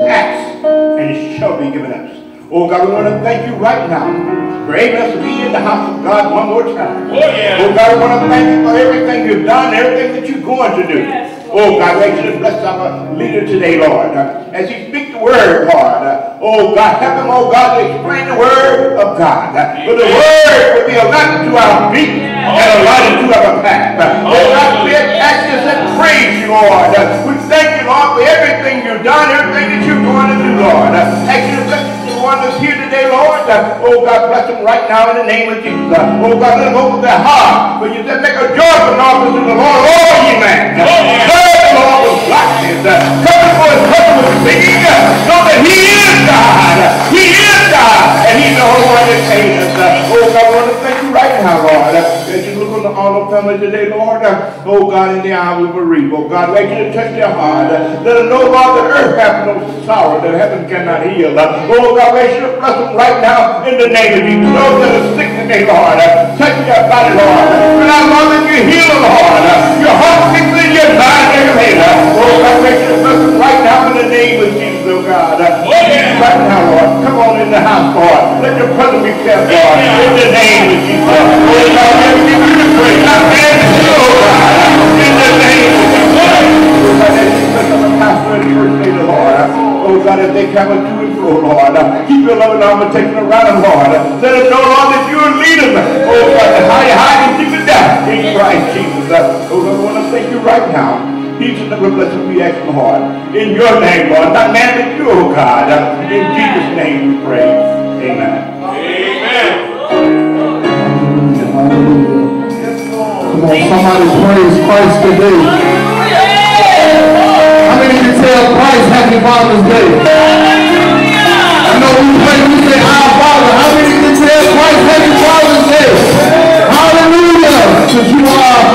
Ask, and it shall be given us. Oh God, we want to thank you right now for able us to be in the house of God one more time. Oh, yeah. Oh God, we want to thank you for everything you've done, everything that you're going to do. Yes. Oh God, we ask you to bless our leader today, Lord. As he speaks the word, Lord. Oh God, help him, oh God, to explain the word of God. For the word will be a lamp to our feet and a light unto our path. Oh God, we ask praise you, Lord. We thank you, Lord, for everything you've done, everything that you're going to do, Lord. Ask you to bless one that's here today, Lord. Uh, oh God, bless them right now in the name of Jesus. Uh, oh God, let them open their heart. For you said, make a joyful noise to the Lord, all ye men. Oh, yeah. Serve the Lord with gladness. Uh, come before his presence with singing. Uh, know that he is God. He is God. And he's the only one that saved us. Uh, oh God, I want to thank you right now, Lord. Uh, as you the Arnold family today, Lord. Oh God, in the hour we bereaved. Oh God, let you to touch their heart. Let them know, Lord, that earth hath no sorrow that heaven cannot heal. Oh God, let you to bless them right now in the name of Jesus. Those that are sick today, Lord. Touch their body, Lord. And I know that you heal them, Lord. Your heart sickness your mind your head. Oh God, let you to bless them right now in the name of Jesus, oh God. Uh, Oh, yeah. Right now, Lord. Come on in the house, Lord. Let your presence be kept, Lord. In the name of Jesus. Oh God, let me give you the praise. I it to you, oh God. In the name of Jesus. Oh God, as you bless them, pastor and first lady, Lord. Oh God, as they come to and fro, Lord. Keep your loving arm and taking around them, Lord. Let them know, Lord, that you are leading them. Oh God, the high, high, and deep and down. In Christ Jesus. Oh God, I want to thank you right now. Each and every blessing we ask, Lord. In your name, Lord. Not man, but you, oh God. Uh, in Jesus' name we pray. Amen. Amen. Come on, somebody praise Christ today. How many can tell Christ Happy Father's Day? Hallelujah. I know we pray, we say our Father. How many can tell Christ Happy Father's Day? Hallelujah. Because you are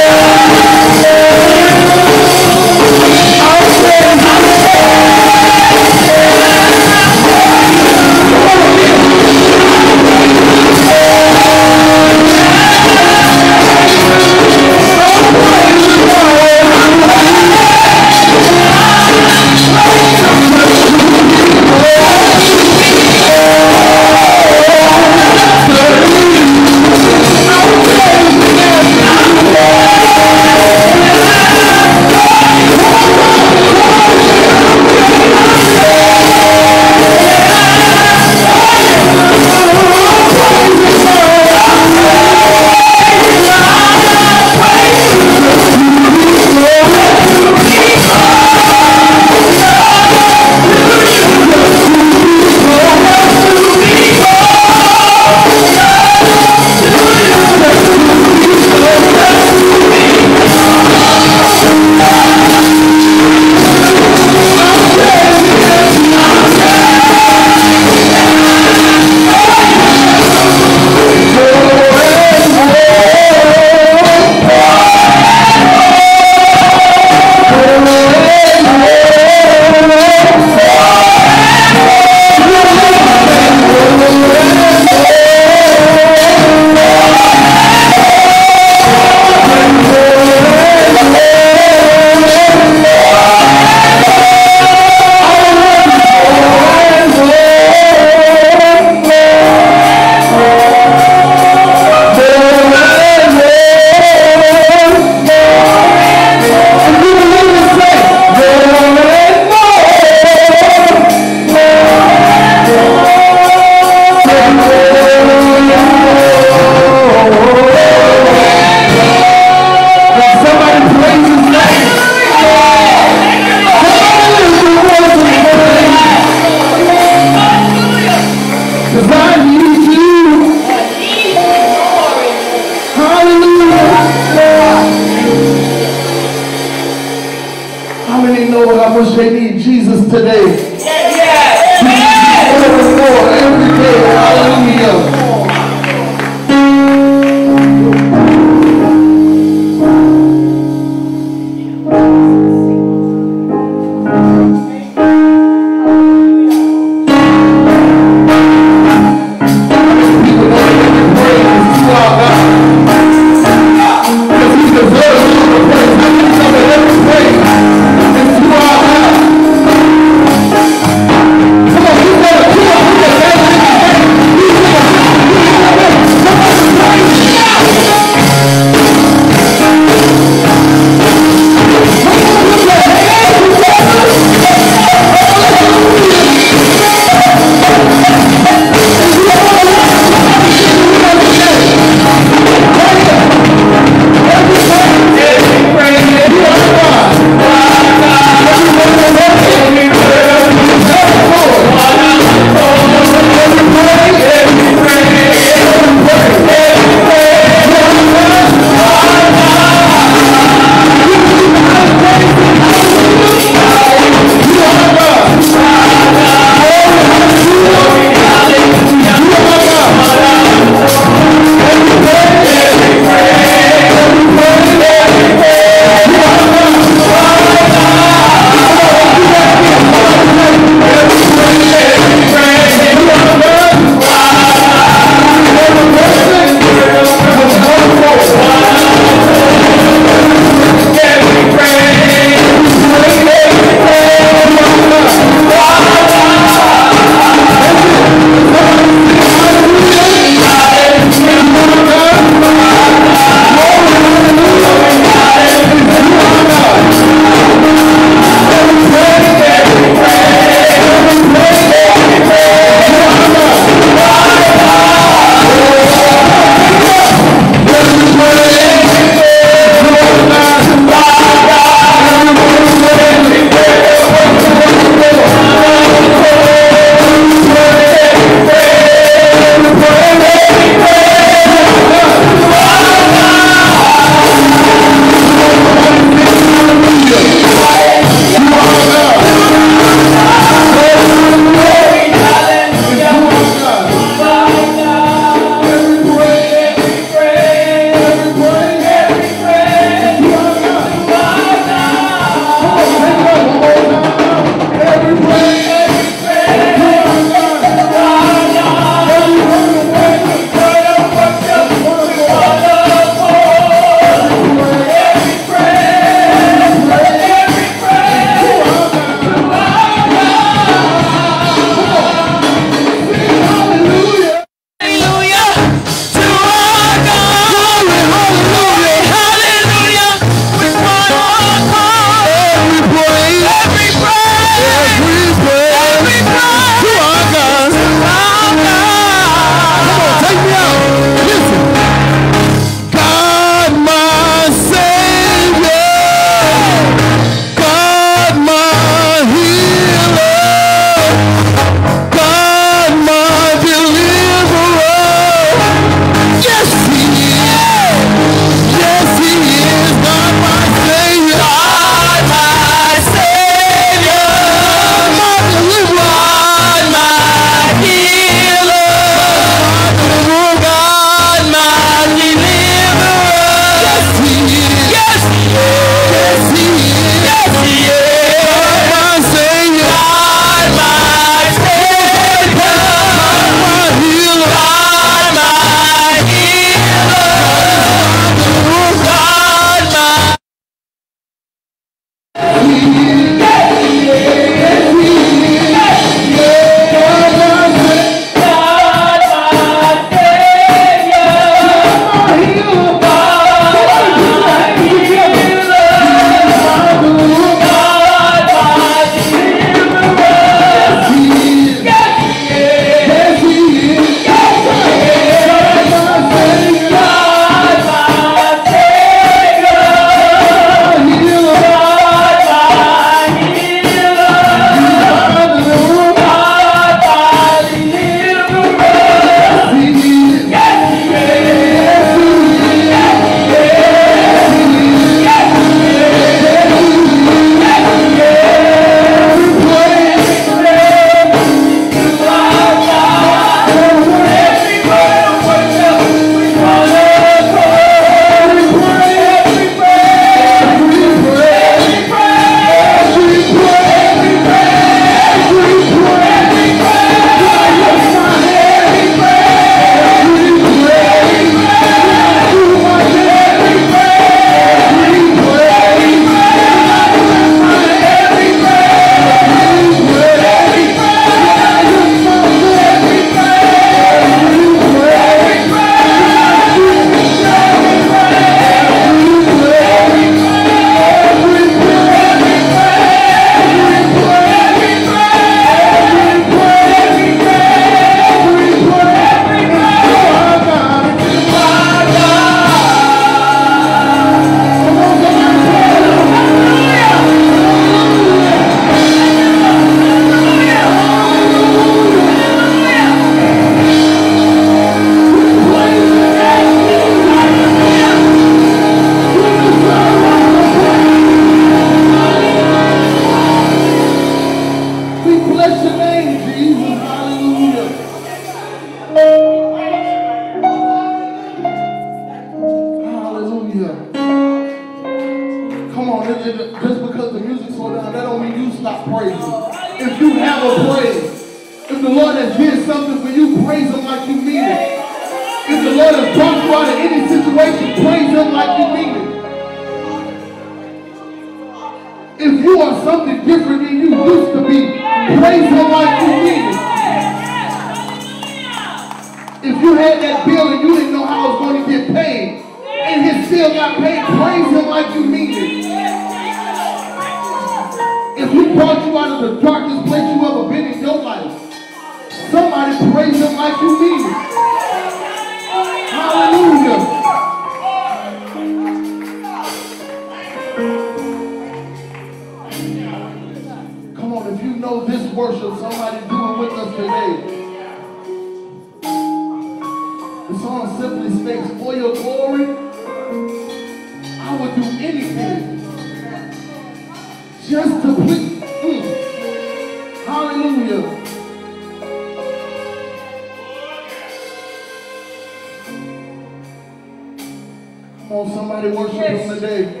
worship. Him today.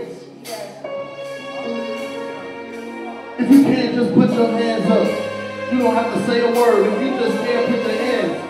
If you can't, just put your hands up. You don't have to say a word. If you just can't put your hands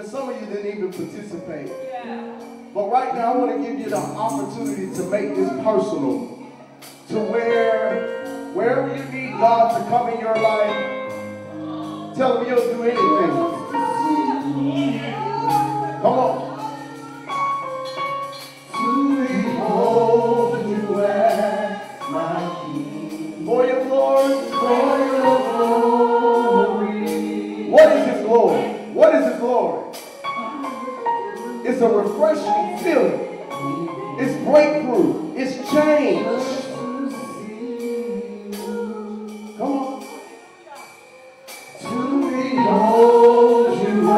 because some of you didn't even participate. Yeah. But right now, I want to give you the opportunity to make this personal. To where, wherever you need God to come in your life, tell Him you'll do anything. Come on. To. It's a refreshing feeling. It's breakthrough. It's change. Come on. To behold you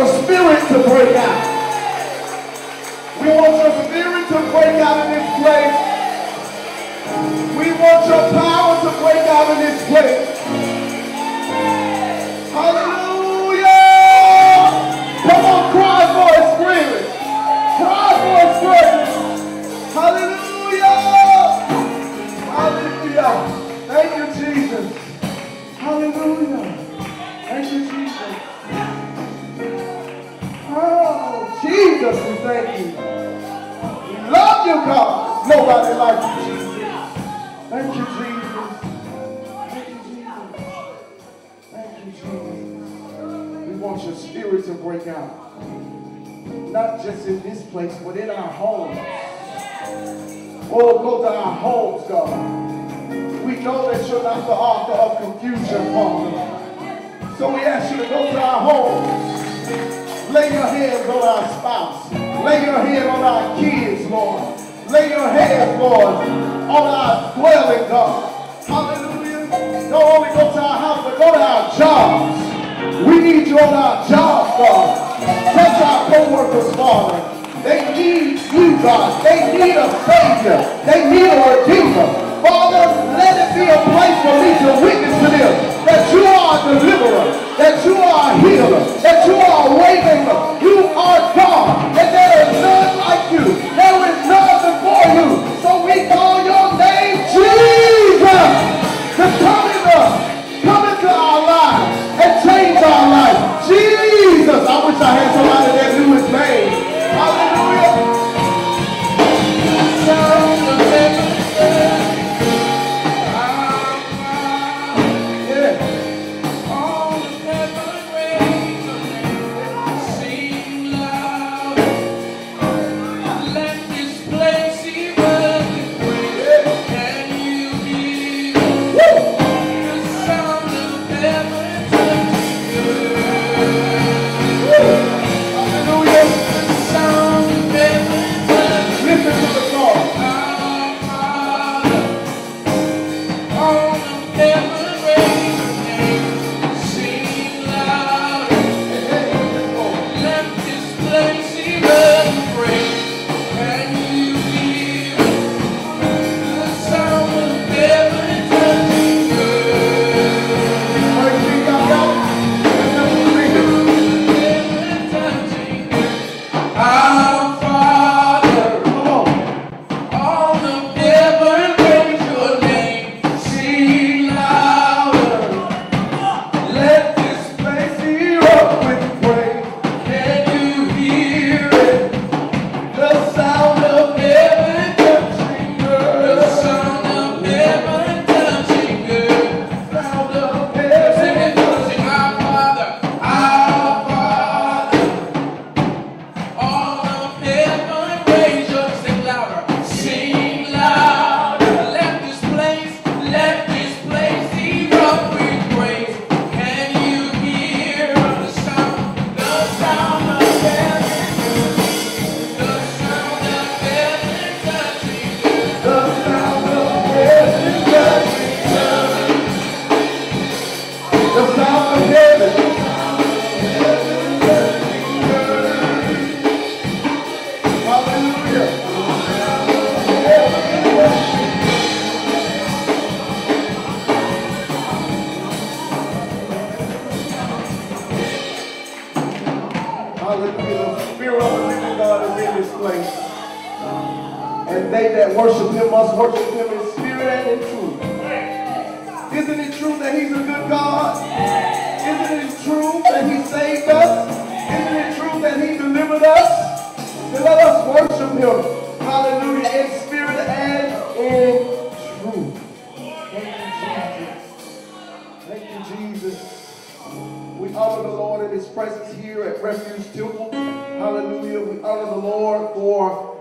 your spirit to break out. We want your spirit to break out in this place. We want your power to break out in this place.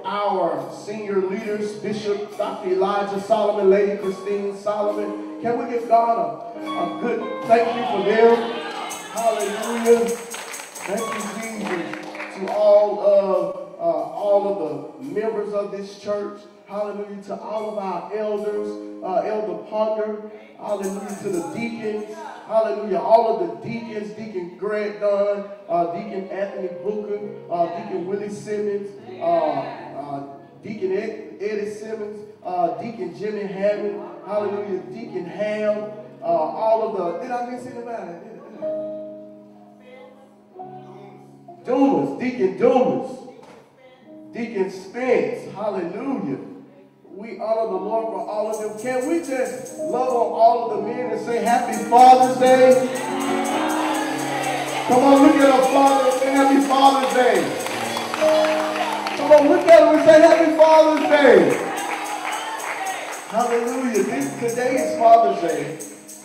Our senior leaders, Bishop Dr. Elijah Solomon, Lady Christine Solomon. Can we give God a, a good thank you for them? Hallelujah. Thank you, Jesus, to all of uh, all of the members of this church. Hallelujah to all of our elders, uh, Elder Ponder. Hallelujah to the deacons. Hallelujah. All of the deacons, Deacon Greg Dunn, uh, Deacon Anthony Booker, uh, Deacon Willie Simmons, uh, uh, Deacon Ed, Eddie Simmons, uh, Deacon Jimmy Hammond, hallelujah, Deacon Ham, all of the, did I miss anybody? Dumas, Deacon Dumas, Deacon Spence, hallelujah. We honor the Lord for all of them. Can we just love on all of the men and say Happy Father's Day? Come on, look at our father and say Happy Father's Day. Come on, look at him and say Happy Father's Day. Hallelujah. This, today is Father's Day.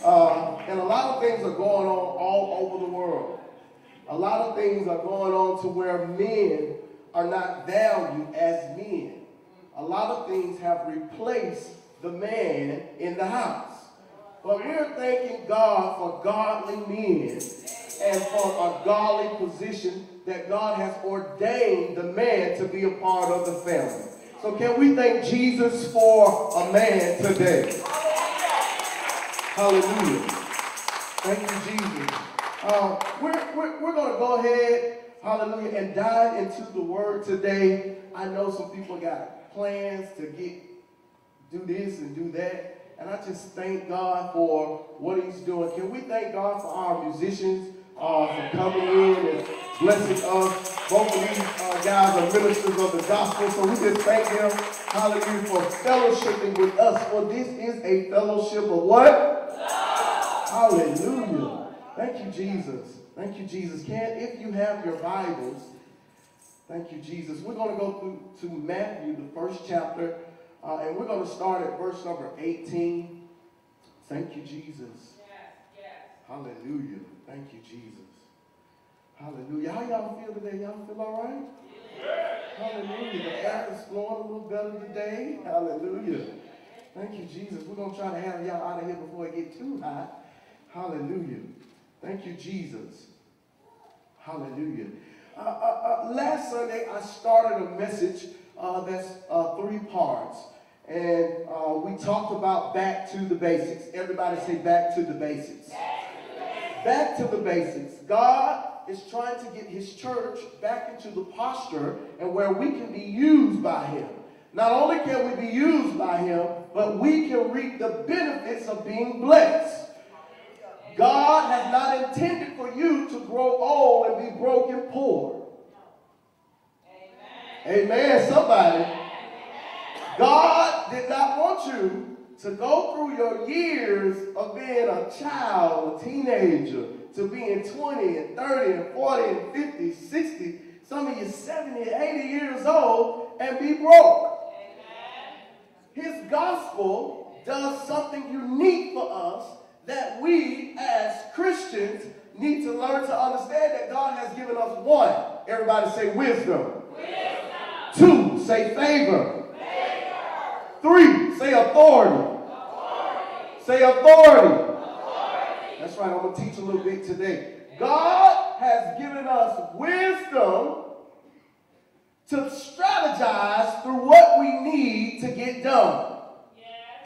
Uh, and a lot of things are going on all over the world. A lot of things are going on to where men are not valued as men. A lot of things have replaced the man in the house. But we're thanking God for godly men and for a godly position that God has ordained the man to be a part of the family. So can we thank Jesus for a man today? Hallelujah. Thank you, Jesus. Uh, we're we're, we're going to go ahead, hallelujah, and dive into the word today. I know some people got plans to get do this and do that. And I just thank God for what he's doing. Can we thank God for our musicians uh, for coming in and blessing us? Both of these uh, guys are ministers of the gospel, so we just thank them, hallelujah, for fellowshipping with us. For this is a fellowship of what? Hallelujah. Thank you, Jesus. Thank you, Jesus. Can, if you have your Bibles, thank you, Jesus. We're going to go through to Matthew, the first chapter, uh, and we're going to start at verse number 18. Thank you, Jesus. Yes. Hallelujah. Thank you, Jesus. Hallelujah. How y'all feel today? Y'all feel all right? Yes. Hallelujah. The air is flowing a little better today. Hallelujah. Thank you, Jesus. We're going to try to have y'all out of here before it get too hot. Hallelujah. Thank you, Jesus. Hallelujah. Uh, uh, uh, last Sunday, I started a message uh, that's uh, three parts. And we talked about back to the basics. Everybody say back to the basics. Back to the basics. God is trying to get his church back into the posture and where we can be used by him. Not only can we be used by him, but we can reap the benefits of being blessed. God has not intended for you to grow old and be broken poor. Amen. Amen. Somebody. God did not want you to go through your years of being a child, a teenager, to being 20 and 30 and 40 and 50, 60, some of you 70, 80 years old and be broke. His gospel does something unique for us that we as Christians need to learn to understand that God has given us one. Everybody say wisdom. Two, say favor. Three, say authority. Say authority. That's right, I'm going to teach a little bit today. God has given us wisdom to strategize through what we need to get done.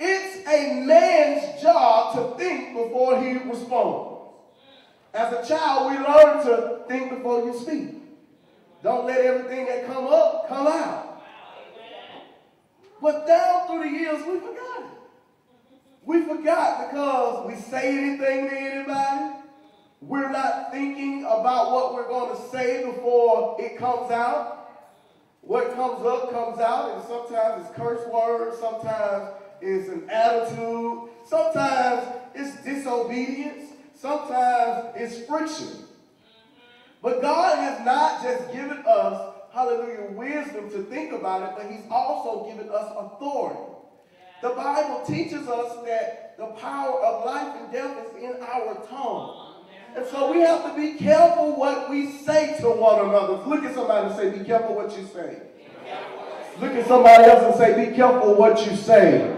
It's a man's job to think before he responds. As a child, we learn to think before you speak. Don't let everything that come up come out. But down through the years, we forgot it. We forgot because we say anything to anybody. We're not thinking about what we're going to say before it comes out. What comes up comes out, and sometimes it's curse words, sometimes it's an attitude, sometimes it's disobedience, sometimes it's friction. But God has not just given us, hallelujah, wisdom to think about it, but He's also given us authority. The Bible teaches us that the power of life and death is in our tongue. And so we have to be careful what we say to one another. Look at somebody and say, be careful what you say. Look at somebody else and say, be careful what you say.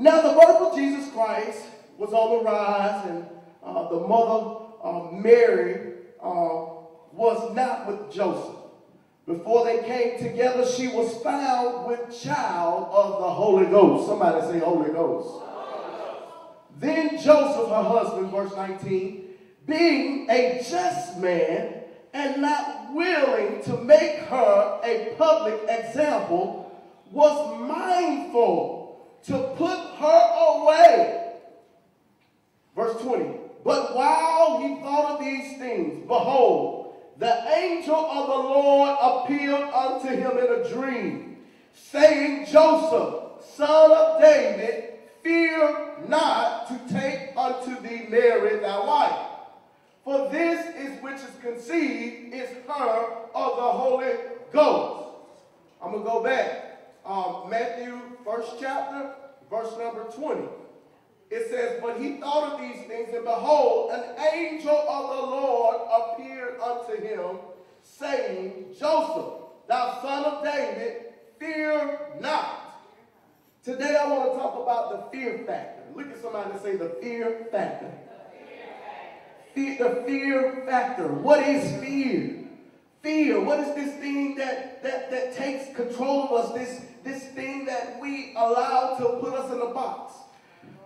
Now the birth of Jesus Christ was on the rise, and uh, the mother uh, Mary uh, was not with Joseph. Before they came together, she was found with child of the Holy Ghost. Somebody say Holy Ghost. Then Joseph, her husband, verse 19, being a just man and not willing to make her a public example, was mindful to put her away. Verse 20, but while he thought of these things, behold, the angel of the Lord appeared unto him in a dream, saying, Joseph, son of David, fear not to take unto thee Mary thy wife. For this is which is conceived is her of the Holy Ghost. I'm going to go back. Um, Matthew, first chapter, verse number 20. It says, But he thought of these things, and behold, an angel of the Lord appeared unto him, saying, Joseph, thou son of David, fear not. Today I want to talk about the fear factor. Look at somebody and say the fear factor. Fear, the fear factor. What is fear? Fear. What is this thing that, that, that takes control of us? This, this thing that we allow to put us in a box.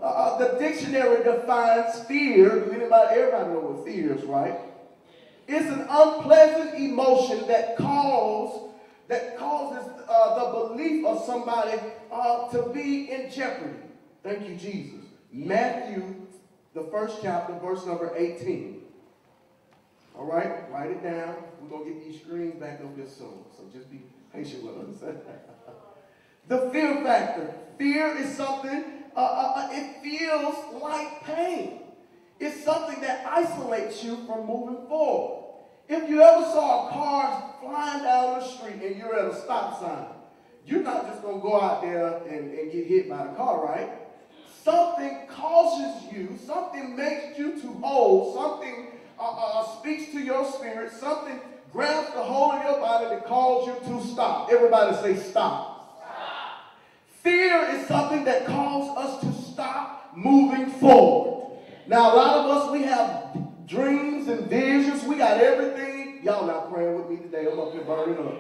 Uh, uh, the dictionary defines fear. Anybody, everybody know what fear is, right? It's an unpleasant emotion that cause that causes uh, the belief of somebody uh, to be in jeopardy. Thank you, Jesus. Matthew, the first chapter, verse number 18. All right, write it down. We're going to get these screens back up here soon, so just be patient with us. the fear factor. Fear is something, uh, uh, uh, it feels like pain. It's something that isolates you from moving forward. If you ever saw a car flying down the street and you're at a stop sign, you're not just going to go out there and, and get hit by the car, right? Something causes you, something makes you to hold, something uh, uh, speaks to your spirit, something grabs the whole of your body that calls you to stop. Everybody say stop. stop. Fear is something that calls us to stop moving forward. Now, a lot of us, we have dreams and visions. We got everything. Y'all not praying with me today. I'm up here burning up.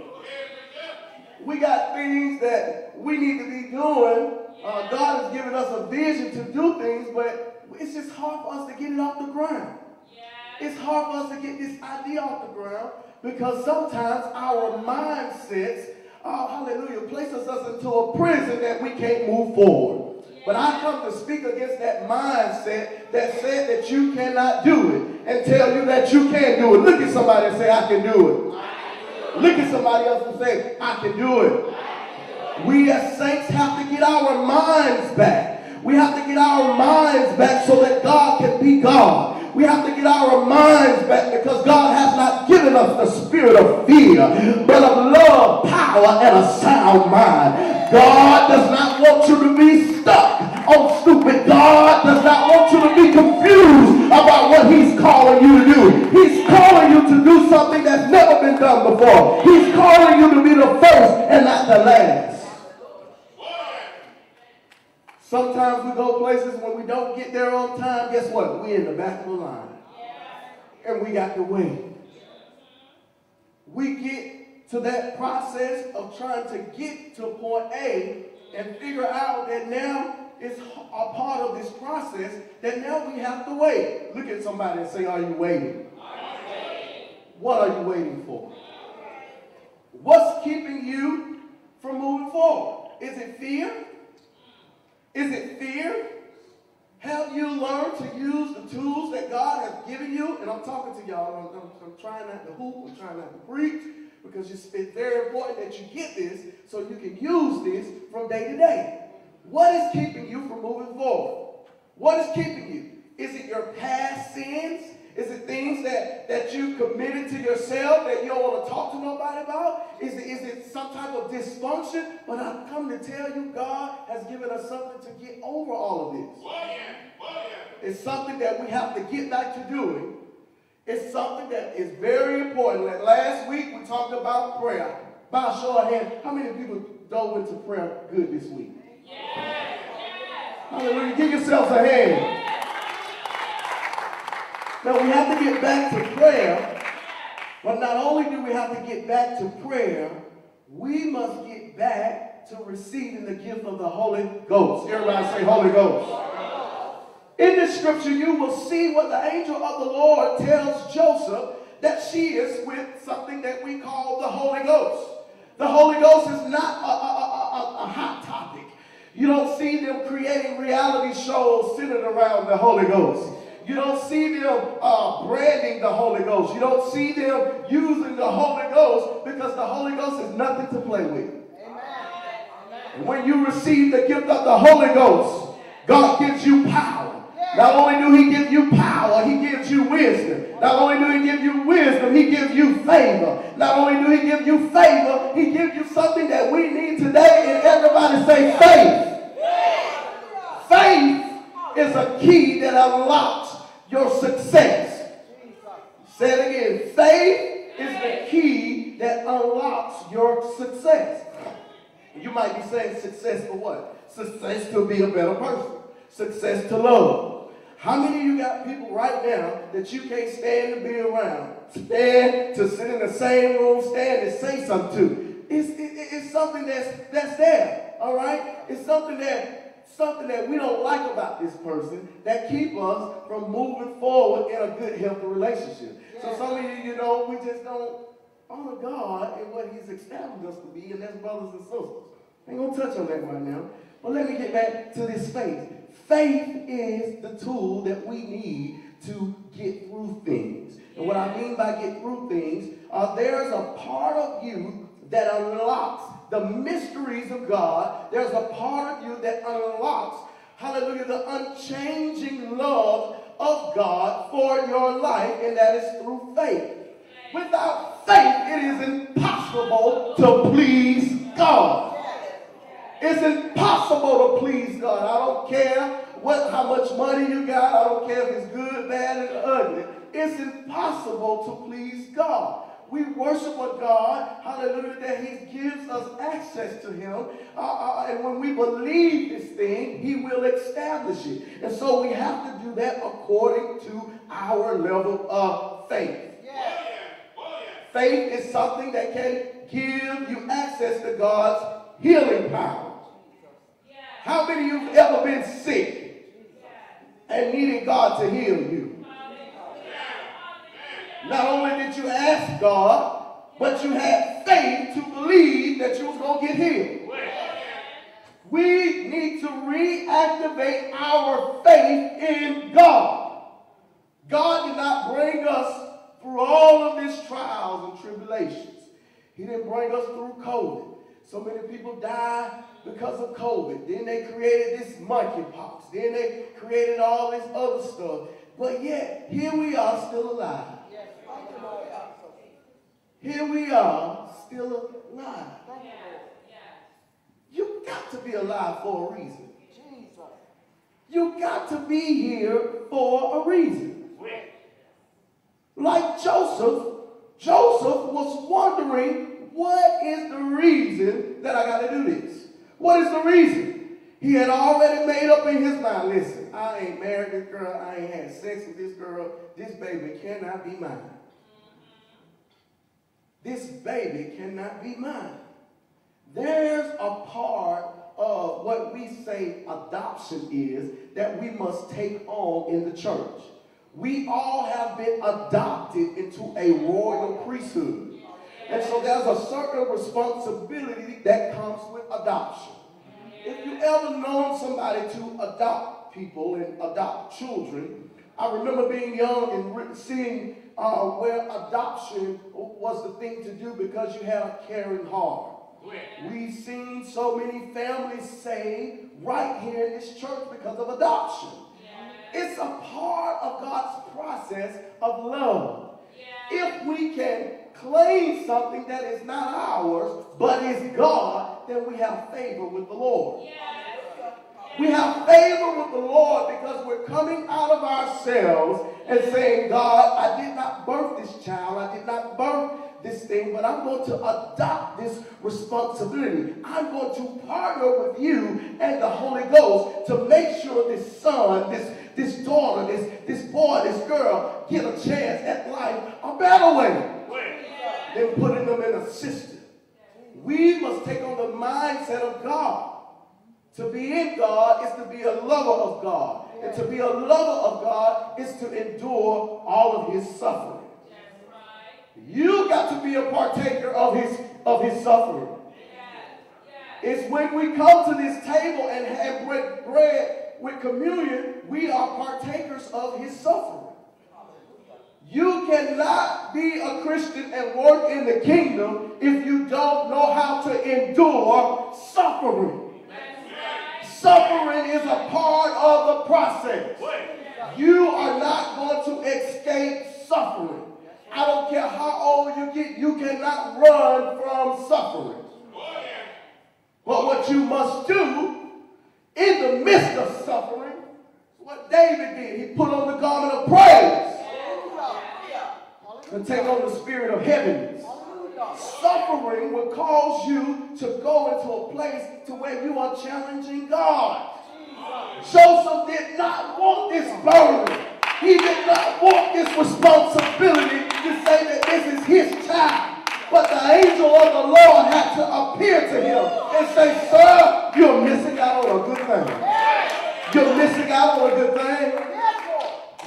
We got things that we need to be doing. Uh, God has given us a vision to do things, but it's just hard for us to get it off the ground. It's hard for us to get this idea off the ground because sometimes our mindsets, oh, hallelujah, places us into a prison that we can't move forward. But I come to speak against that mindset that said that you cannot do it and tell you that you can do it. Look at somebody and say, I can do it. Look at somebody else and say, I can do it. We as saints have to get our minds back. We have to get our minds back so that God can be God. We have to get our minds back because God has not given us the spirit of fear, but of love, power, and a sound mind. God does not want you to be stuck on stupid. God does not want you to be confused about what he's calling you to do. He's calling you to do something that's never been done before. He's calling you to be the first and not the last. Sometimes we go places when we don't get there on time. Guess what? We're in the back of the line. And we got to wait. We get to that process of trying to get to point A and figure out that now it's a part of this process that now we have to wait. Look at somebody and say, Are you waiting? What are you waiting for? What's keeping you from moving forward? Is it fear? Is it fear? Have you learned to use the tools that God has given you, and I'm talking to y'all, I'm, I'm, I'm trying not to hoop, I'm trying not to preach, because it's, it's very important that you get this so you can use this from day to day. What is keeping you from moving forward? What is keeping you? Is it your past sins? Is it things that, that you committed to yourself that you don't want to talk to nobody about? Is it, is it some type of dysfunction? But I've come to tell you, God has given us something to get over all of this. Yeah. Yeah. It's something that we have to get back to doing. It's something that is very important. Like last week we talked about prayer. By a show of hands, how many people dove into prayer good this week? Hallelujah. Give yourselves a hand. Now we have to get back to prayer, but not only do we have to get back to prayer, we must get back to receiving the gift of the Holy Ghost. Everybody say Holy Ghost. In this scripture, you will see what the angel of the Lord tells Joseph that she is with something that we call the Holy Ghost. The Holy Ghost is not a, a, a, a, hot topic. You don't see them creating reality shows centered around the Holy Ghost. You don't see them uh, branding the Holy Ghost. You don't see them using the Holy Ghost because the Holy Ghost is nothing to play with. Amen. When you receive the gift of the Holy Ghost, God gives you power. Not only do he give you power, he gives you wisdom. Not only do he give you wisdom, he gives you favor. Not only do he give you favor, he gives you something that we need today. And everybody say faith. Faith is a key that unlocks your success. Say it again. Faith is the key that unlocks your success. You might be saying success for what? Success to be a better person. Success to love. How many of you got people right now that you can't stand to be around? Stand to sit in the same room, stand and say something to. It's, it, it's something that's, that's there, all right? It's something that something that we don't like about this person that keep us from moving forward in a good, healthy relationship. So some of you, you know, we just don't honor God and what he's established us to be, and that's brothers and sisters. I ain't gonna touch on that right now. But let me get back to this faith. Faith is the tool that we need to get through things. And what I mean by get through things, uh, there's a part of you that unlocks the mysteries of God. There's a part of you that unlocks, hallelujah, the unchanging love of God for your life, and that is through faith. Without faith, it is impossible to please God. It's impossible to please God. I don't care what how much money you got. I don't care if it's good, bad, and ugly. It's impossible to please God. We worship a God, hallelujah, that He gives us access to Him. Uh, uh, and when we believe this thing, He will establish it. And so we have to do that according to our level of faith. Faith is something that can give you access to God's healing power. How many of you have ever been sick and needed God to heal you? Not only did you ask God, but you had faith to believe that you was going to get healed. We need to reactivate our faith in God. God did not bring us through all of these trials and tribulations. He didn't bring us through COVID. So many people died because of COVID. Then they created this monkeypox. Then they created all this other stuff. But yet, here we are still alive. Here we are still alive. You got to be alive for a reason. You got to be here for a reason. Like Joseph, Joseph was wondering, what is the reason that I got to do this? What is the reason? He had already made up in his mind, listen, I ain't married this girl, I ain't had sex with this girl, this baby cannot be mine. This baby cannot be mine. There's a part of what we say adoption is that we must take on in the church. We all have been adopted into a royal priesthood. And so there's a certain responsibility that comes with adoption. If you ever known somebody to adopt people and adopt children, I remember being young and seeing uh, where adoption was the thing to do because you had a caring heart. We've seen so many families saved right here in this church because of adoption. It's a part of God's process of love. If we can claim something that is not ours, but is God, then we have favor with the Lord. We have favor with the Lord because we're coming out of ourselves and saying, God, I did not birth this child. I did not birth this thing, but I'm going to adopt this responsibility. I'm going to partner with you and the Holy Ghost to make sure this son, this, this daughter, this, this boy, this girl get a chance at life a better way than putting them in a system. We must take on the mindset of God. To be in God is to be a lover of God. And to be a lover of God is to endure all of his suffering. You got to be a partaker of his of his suffering. It's when we come to this table and have bread, bread with communion, we are partakers of his suffering. You cannot be a Christian and work in the kingdom if you don't know how to endure suffering. Suffering is a part of the process. You are not going to escape suffering. I don't care how old you get, you cannot run from suffering. But what you must do in the midst of suffering, what David did, he put on the garment of praise and take on the spirit of heaviness. Suffering will cause you to go into a place to where you are challenging God. Joseph did not want this burden. He did not want this responsibility to say that this is his child. But the angel of the Lord had to appear to him and say, Sir, you're missing out on a good thing. You're missing out on a good thing.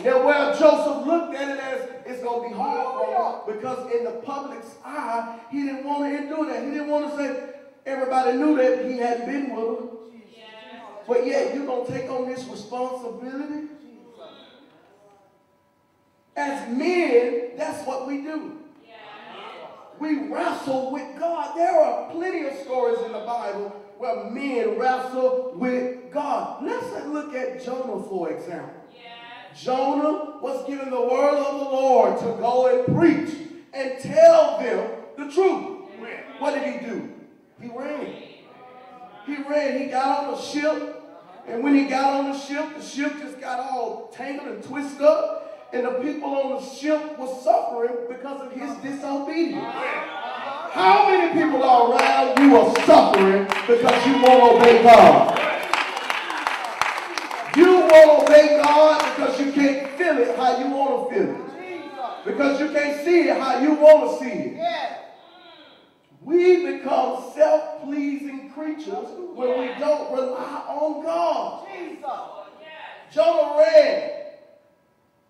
Now, where Joseph looked at it as it's going to be hard for him because in the public's eye, he didn't want to do that. He didn't want to say, everybody knew that he hadn't been with her. But yet, you're going to take on this responsibility? As men, that's what we do. We wrestle with God. There are plenty of stories in the Bible where men wrestle with God. Let's look at Jonah, for example. Jonah was given the word of the Lord to go and preach and tell them the truth. What did he do? He ran. He ran. He got on a ship. And when he got on the ship, the ship just got all tangled and twisted up. And the people on the ship were suffering because of his disobedience. How many people around you are suffering because you won't obey God? Won't obey God because you can't feel it how you want to feel it. Because you can't see it how you want to see it. We become self-pleasing creatures when we don't rely on God. Jesus. Jonah ran.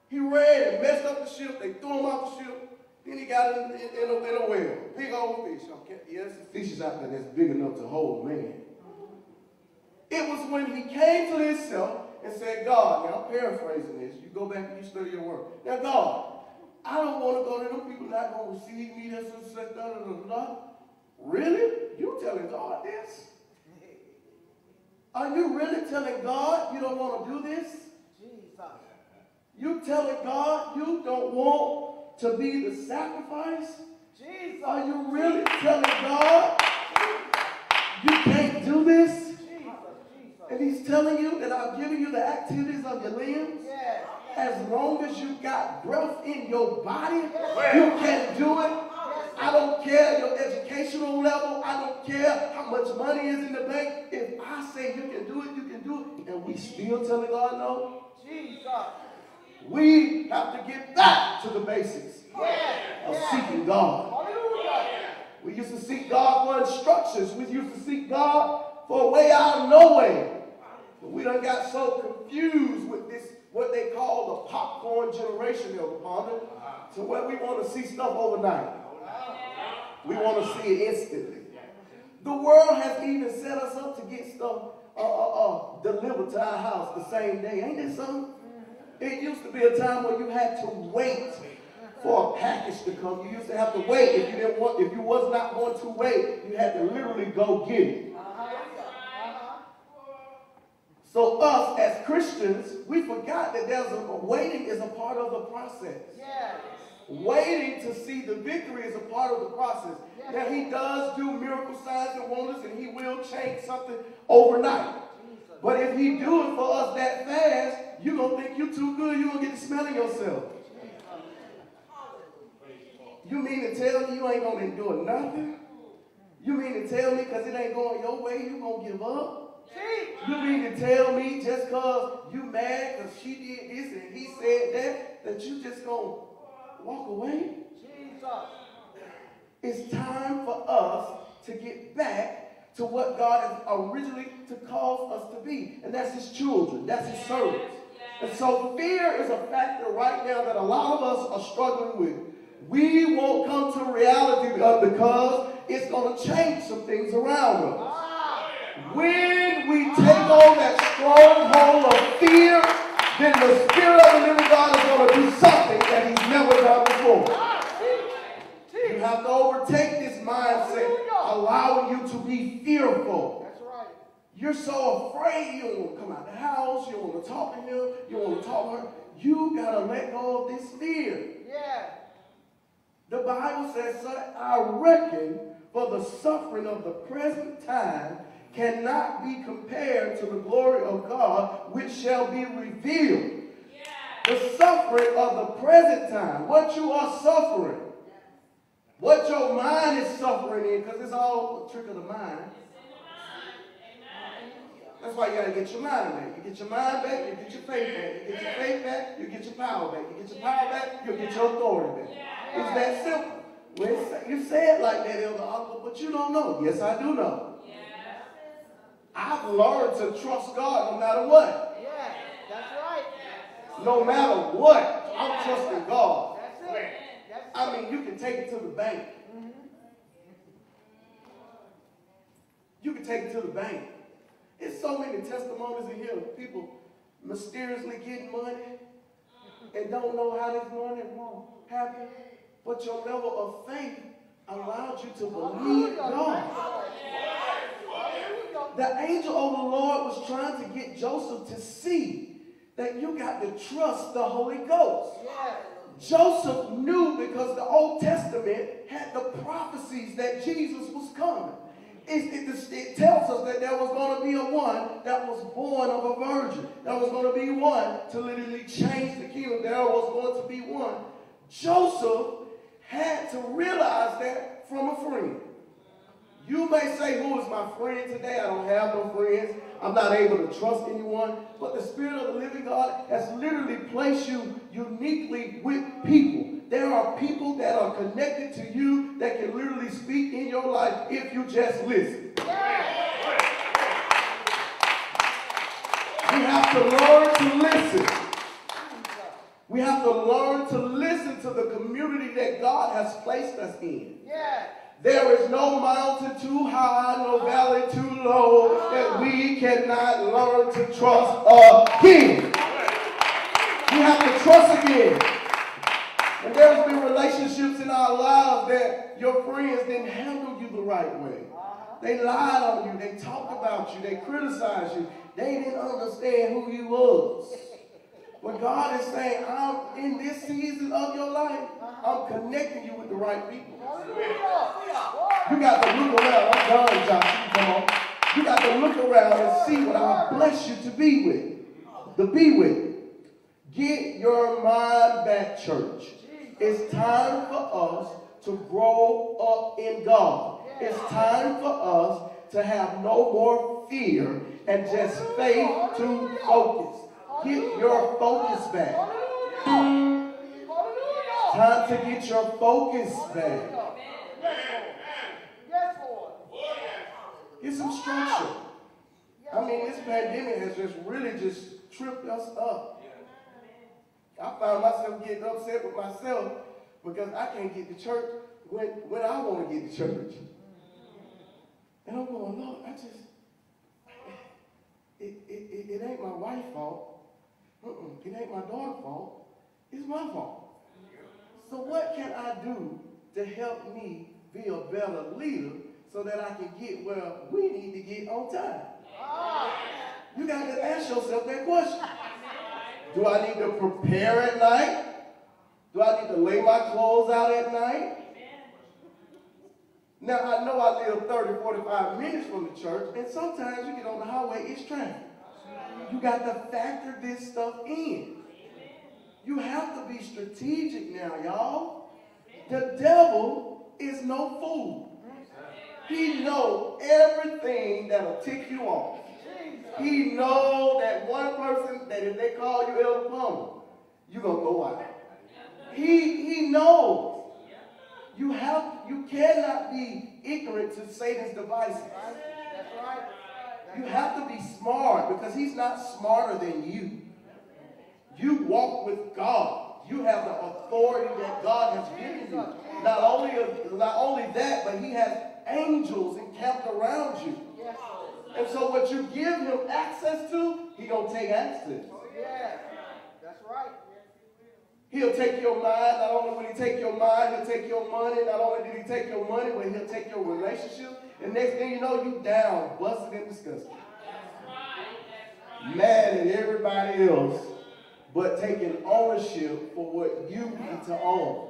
He ran and messed up the ship. They threw him off the ship. Then he got in, in, in, a, in a whale. Big old fish. Okay? Yes, the fishes out there that's big enough to hold a man. It was when he came to himself and said, God, now I'm paraphrasing this. You go back and you study your word. Now, God, I don't want to go to them people not going to receive me, this and such, da, da, da, da. Really? You telling God this? Are you really telling God you don't want to do this? Jesus. You telling God you don't want to be the sacrifice? Jesus. Are you really telling God you can't do this? And he's telling you that I'm giving you the activities of your limbs. As long as you've got breath in your body, you can do it. I don't care your educational level. I don't care how much money is in the bank. If I say you can do it, you can do it. And we still telling God no. We have to get back to the basics of seeking God. We used to seek God for instructions. We used to seek God for a way out of no way. But we done got so confused with this, what they call the popcorn generation, Elder Ponder, to where we want to see stuff overnight. We want to see it instantly. The world has even set us up to get stuff uh, uh, uh, delivered to our house the same day. Ain't that something? It used to be a time where you had to wait for a package to come. You used to have to wait. If you didn't want, if you was not going to wait, you had to literally go get it. So us as Christians, we forgot that there's a waiting is a part of the process. Yes. Waiting to see the victory is a part of the process. That he does do miracle signs and wonders, and he will change something overnight. But if he do it for us that fast, you're gonna think you're too good. You're gonna get the smell of yourself. You mean to tell me you ain't gonna endure nothing? You mean to tell me because it ain't going your way, you're gonna give up? You mean to tell me just because you mad because she did this and he said that, that you just gonna walk away? Jesus. It's time for us to get back to what God has originally to cause us to be, and that's His children, that's His servants. And so fear is a factor right now that a lot of us are struggling with. We won't come to reality because it's going to change some things around us. When we take on that stronghold of fear, then the Spirit of the living God is going to do something that He's never done before. You have to overtake this mindset, allowing you to be fearful. You're so afraid you don't want to come out of the house, you don't want to talk to him, you don't want to talk to her. You got to let go of this fear. Yeah. The Bible says, I reckon for the suffering of the present time cannot be compared to the glory of God, which shall be revealed. The suffering of the present time, what you are suffering, what your mind is suffering in, because it's all a trick of the mind. That's why you gotta get your mind back. You get your mind back, you get your faith back. You get your faith back, you get your power back. You get your power back, you get your authority back. It's that simple. When you say it like that, Elder Oliver, but you don't know. Yes, I do know. I've learned to trust God no matter what. Yeah, that's right. No matter what, I'm trusting God. That's it. I mean, you can take it to the bank. Mm-hmm. You can take it to the bank. There's so many testimonies in here of people mysteriously getting money and don't know how this money won't happen. But your level of faith allowed you to oh, believe God. The angel of the Lord was trying to get Joseph to see that you got to trust the Holy Ghost. Joseph knew because the Old Testament had the prophecies that Jesus was coming. It, it, it tells us that there was going to be a one that was born of a virgin. There was going to be one to literally change the kingdom. There was going to be one. Joseph had to realize that from a friend. You may say, Who is my friend today? I don't have no friends. I'm not able to trust anyone. But the Spirit of the living God has literally placed you uniquely with people. There are people that are connected to you that can literally speak in your life if you just listen. We have to learn to listen. We have to learn to listen to the community that God has placed us in. There is no mountain too high, no valley too low that we cannot learn to trust again. We have to trust again. And there's been relationships in our lives that your friends didn't handle you the right way. They lied on you, they talked about you, they criticized you, they didn't understand who you was. But God is saying, I'm in this season of your life, I'm connecting you with the right people. You got to look around. I'm done. Come on. You got to look around and see what I bless you to be with. To be with. Get your mind back, church. It's time for us to grow up in God. It's time for us to have no more fear and just faith to focus. Get your focus back. Time to get your focus back. Get some structure. I mean, this pandemic has just really just tripped us up. I found myself getting upset with myself because I can't get to church when, when I want to get to church. And I'm going, Lord, I just, it, it, it, it ain't my wife's fault. "Mm-mm, it ain't my daughter's fault. It's my fault. So what can I do to help me be a better leader so that I can get where we need to get on time? You got to ask yourself that question. Do I need to prepare at night? Do I need to lay my clothes out at night? Now, I know I live 30, 45 minutes from the church, and sometimes you get on the highway, it's traffic. You got to factor this stuff in. You have to be strategic now, y'all. The devil is no fool. He know everything that'll tick you off. He know that one person that if they call you El Plumber, you gonna go out. He he knows. You have you cannot be ignorant to Satan's devices. That's right. You have to be smart because he's not smarter than you. You walk with God. You have the authority that God has given you. Not only, not only that, but he has angels encamped around you. And so what you give him access to, he gonna take access. Oh, yeah, That's right. He'll take your mind. Not only will he take your mind, he'll take your money. Not only did he take your money, but he'll take your relationship. And next thing you know, you down, busted and disgusted. Mad at everybody else, but taking ownership for what you need to own.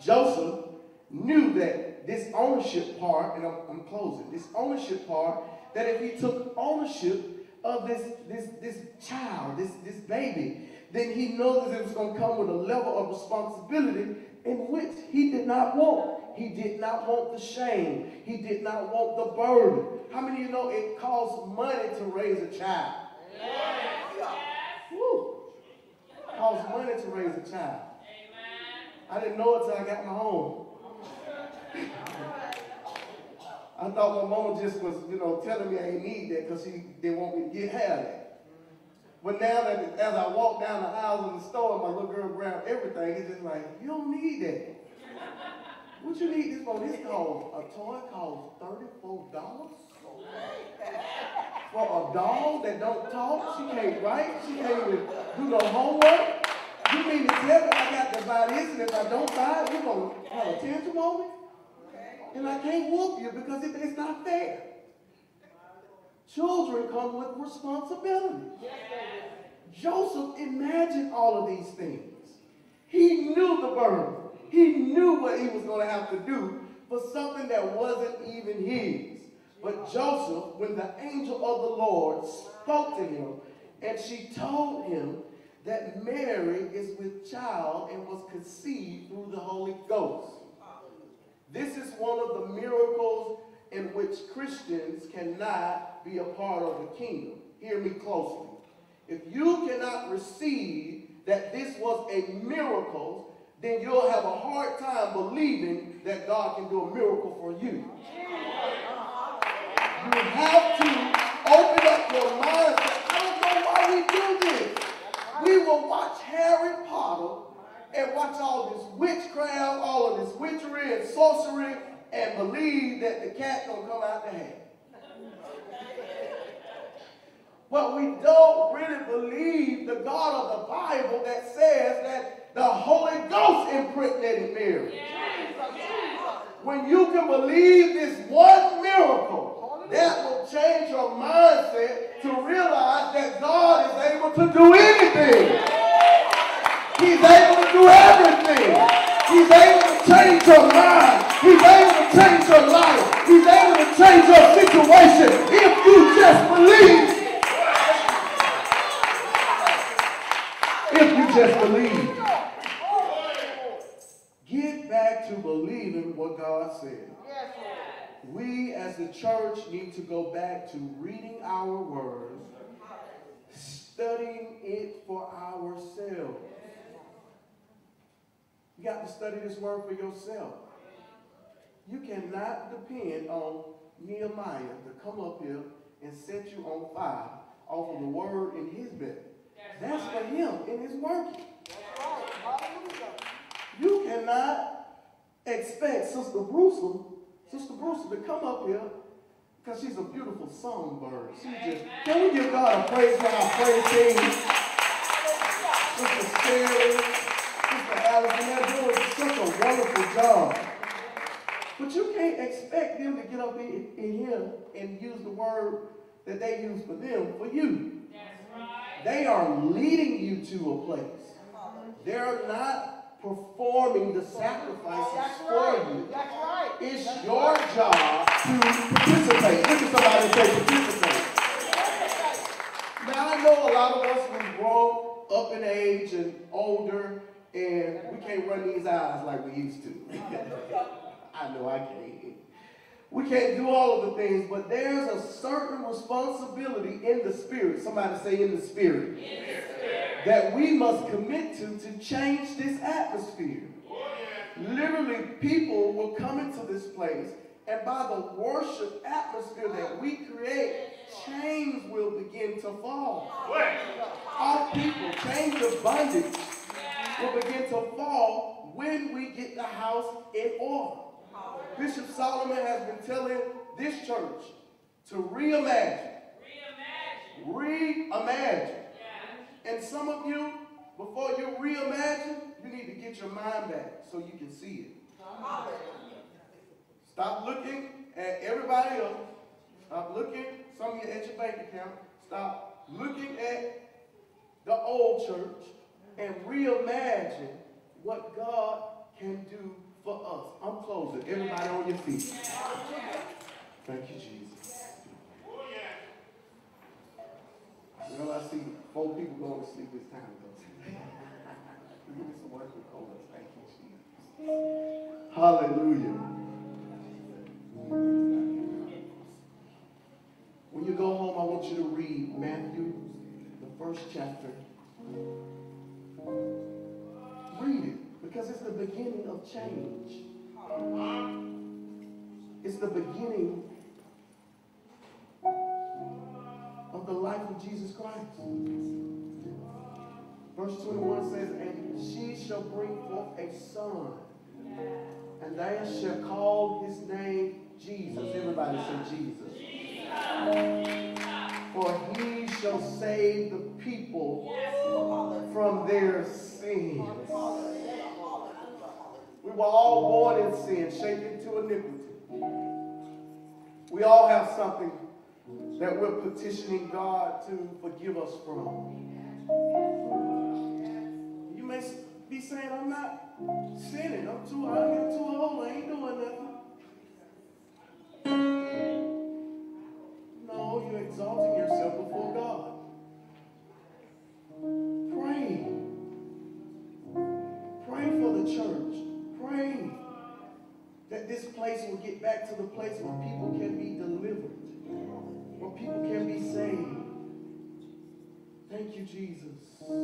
Joseph knew that this ownership part, and I'm, I'm closing, this ownership part, that if he took ownership of this, this, this child, this, this baby, then he knows that it was going to come with a level of responsibility in which he did not want. He did not want the shame. He did not want the burden. How many of you know it costs money to raise a child? Woo. It costs money to raise a child. I didn't know it till I got my home. I thought my mama just was, you know, telling me I ain't need that because she didn't want me to get have that. But now that as I walk down the aisles of the store, my little girl grabbed everything. It's just like, you don't need that. What you need this for? This cost a toy costs thirty-four dollars for a dog that don't talk. She can't write. She can't even do no homework. You mean to tell me I got to buy this, and if I don't buy it, you gonna have a tantrum on me? And I can't whoop you because it, it's not fair. Children come with responsibility. Joseph imagined all of these things. He knew the burden. He knew what he was going to have to do for something that wasn't even his. But Joseph, when the angel of the Lord spoke to him, and she told him that Mary is with child and was conceived through the Holy Ghost. This is one of the miracles in which Christians cannot be a part of the kingdom. Hear me closely. If you cannot receive that this was a miracle, then you'll have a hard time believing that God can do a miracle for you. You have to open up your mind and say, I don't know why we do this. We will watch Harry Potter and watch all this witchcraft, all of this witchery and sorcery, and believe that the cat gonna come out the hat. But we don't really believe the God of the Bible that says that the Holy Ghost impregnated Mary. When you can believe this one miracle, that will change your mindset to realize that God is able to do anything. He's able to do everything. He's able to change your mind. He's able to change your life. He's able to change your situation if you just believe. If you just believe. Get back to believing what God said. We as the church need to go back to reading our words, studying it for ourselves. You got to study this word for yourself. You cannot depend on Nehemiah to come up here and set you on fire off of the word in his belly. That's for him and his working. You cannot expect Sister Brewster, Sister Brewster to come up here Because she's a beautiful songbird. She just, can we give God a praise for our praise team? Sister Sherry, Sister Allison, they're doing such a wonderful job. But you can't expect them to get up in, in here and use the word that they use for them for you. They are leading you to a place. They're not performing the sacrifices for you. That's right. It's That's your right. job to participate. Look at somebody and say participate. Now I know a lot of us we grown up in age and older, and we can't run these eyes like we used to. I know I can't. We can't do all of the things, but there's a certain responsibility in the spirit. Somebody say in the spirit. That we must commit to to change this atmosphere. Literally, people will come into this place, and by the worship atmosphere that we create, chains will begin to fall. Our people, chains of bondage will begin to fall when we get the house in order. Bishop Solomon has been telling this church to reimagine. Reimagine. reimagine And some of you, before you reimagine, you need to get your mind back so you can see it. Stop looking at everybody else. Stop looking, some of you at your bank account. Stop looking at the old church and reimagine what God can do for us. I'm closing. Everybody on your feet. Thank you, Jesus. Well, I see four people going to sleep this time. though. Give me some work with colas. Thank you, Jesus. Hallelujah. When you go home, I want you to read Matthew, the first chapter. Read it because it's the beginning of change. It's the beginning of the life of Jesus Christ. Verse 21 says, And she shall bring forth a son, and they shall call his name Jesus. Everybody say Jesus. For he shall save the people from their sins. We were all born in sin, shaped into iniquity. We all have something that we're petitioning God to forgive us from. You may be saying, I'm not sinning. I'm too, I'm you, Jesus.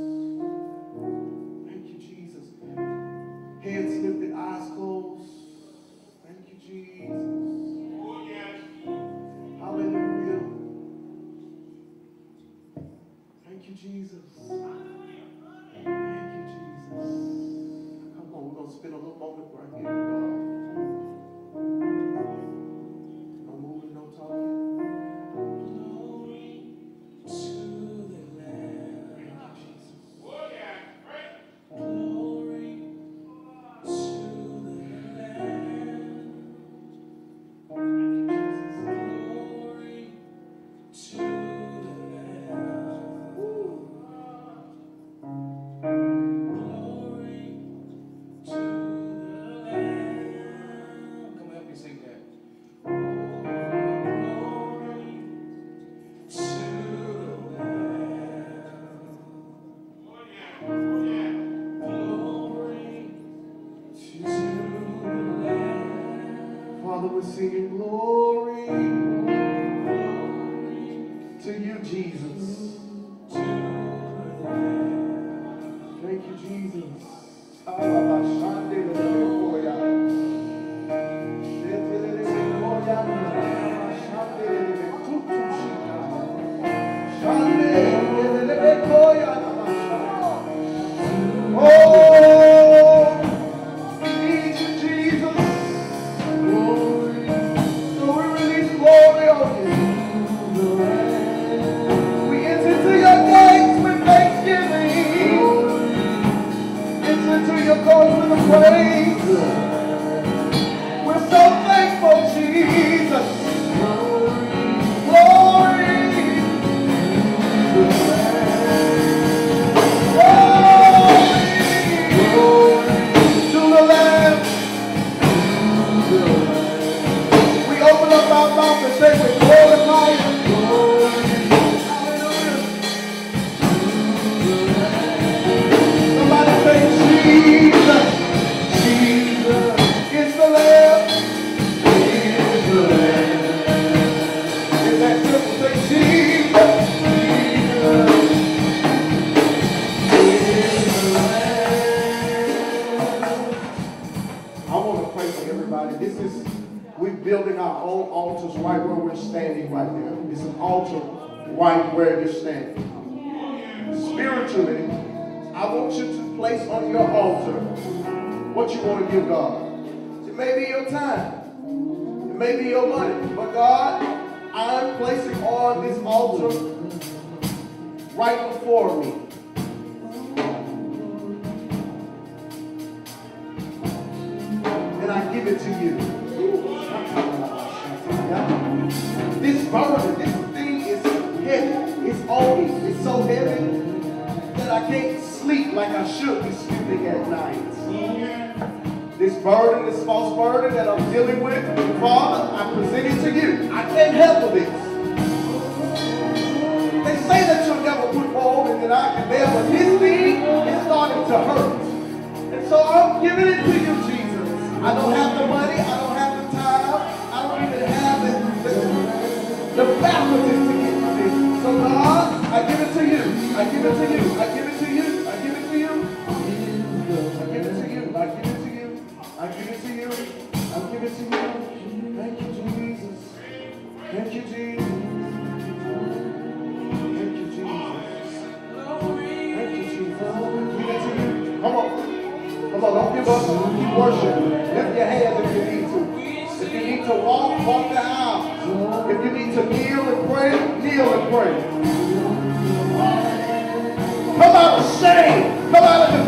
to kneel and pray, kneel and pray. Come out of shame. Come out of